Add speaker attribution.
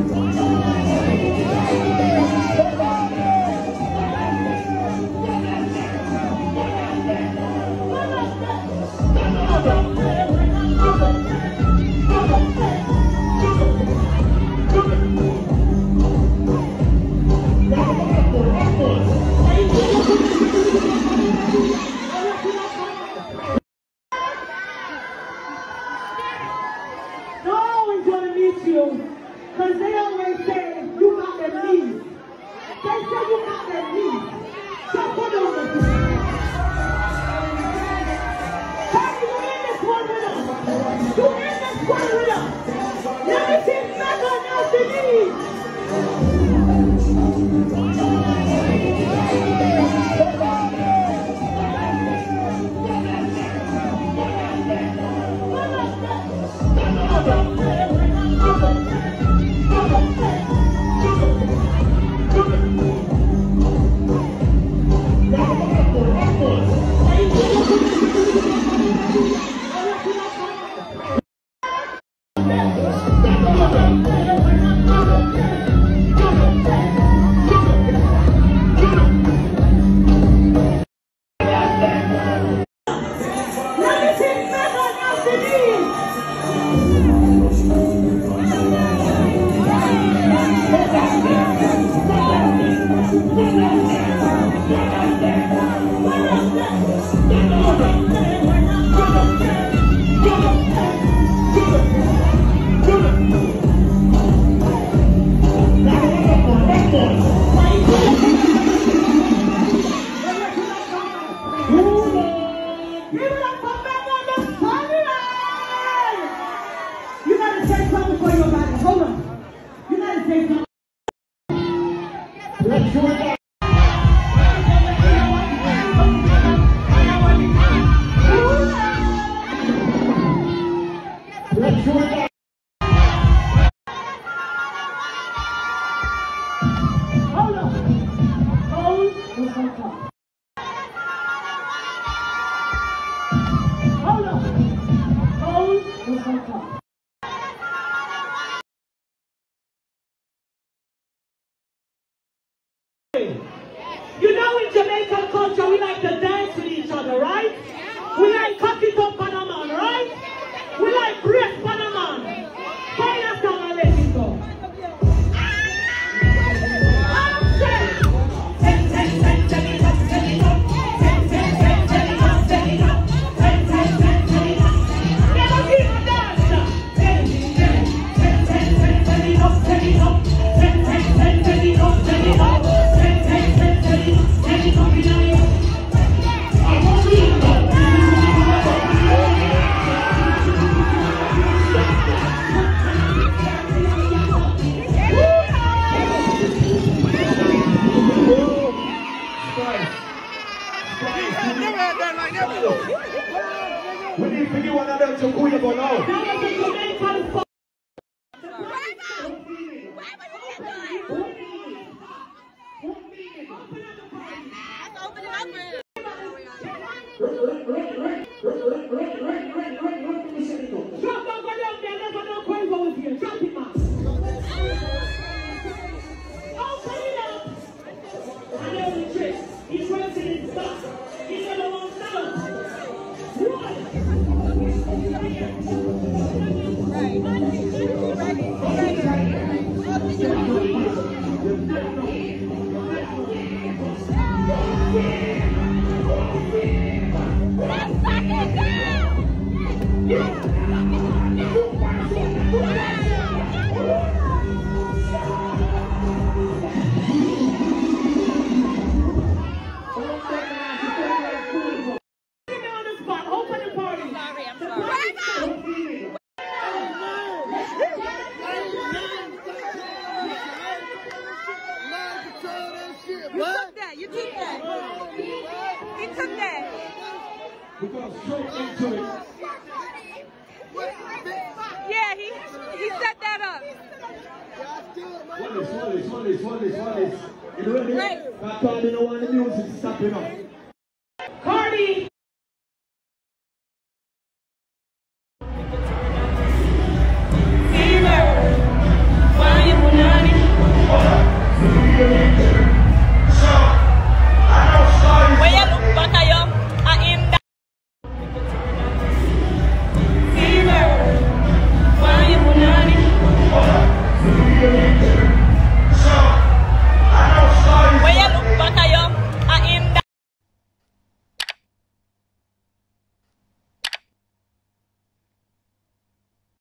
Speaker 1: 中。You know in Jamaican culture we like to dance with each other, right? We like We
Speaker 2: need to give one of them to Kuya
Speaker 1: song. Drop down, go down there.
Speaker 2: We go straight into it.
Speaker 3: Yeah, he he set that up.
Speaker 2: What is, what is, what is, what is, what is? You ready?
Speaker 3: Right.
Speaker 2: That's why they don't want the music to stop, you.
Speaker 1: Cardi,